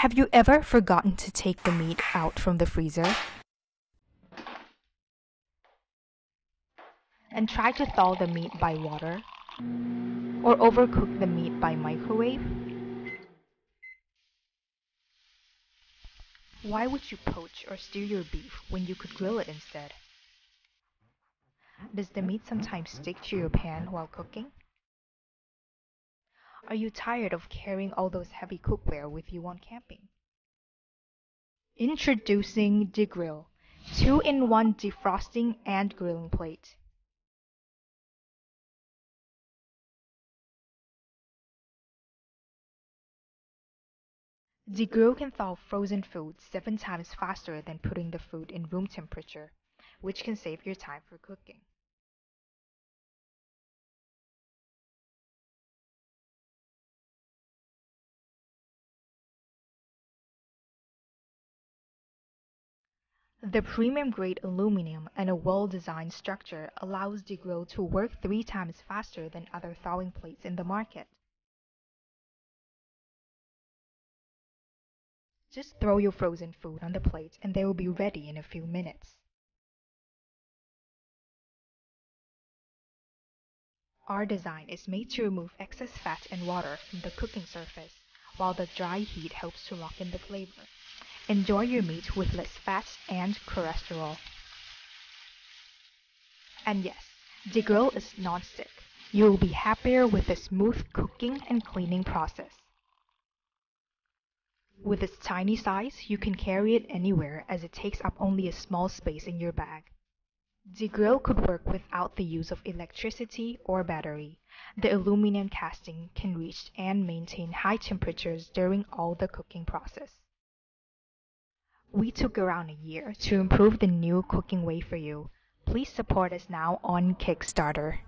Have you ever forgotten to take the meat out from the freezer? And try to thaw the meat by water? Or overcook the meat by microwave? Why would you poach or stew your beef when you could grill it instead? Does the meat sometimes stick to your pan while cooking? Are you tired of carrying all those heavy cookware with you on camping? Introducing DeGrill, 2-in-1 defrosting and grilling plate. DeGrill can thaw frozen food seven times faster than putting the food in room temperature, which can save your time for cooking. The premium-grade aluminum and a well-designed structure allows DeGrill to work three times faster than other thawing plates in the market. Just throw your frozen food on the plate and they will be ready in a few minutes. Our design is made to remove excess fat and water from the cooking surface, while the dry heat helps to lock in the flavor. Enjoy your meat with less fat and cholesterol. And yes, the grill is non-stick. You will be happier with the smooth cooking and cleaning process. With its tiny size, you can carry it anywhere as it takes up only a small space in your bag. The grill could work without the use of electricity or battery. The aluminum casting can reach and maintain high temperatures during all the cooking process. We took around a year to improve the new cooking way for you. Please support us now on Kickstarter.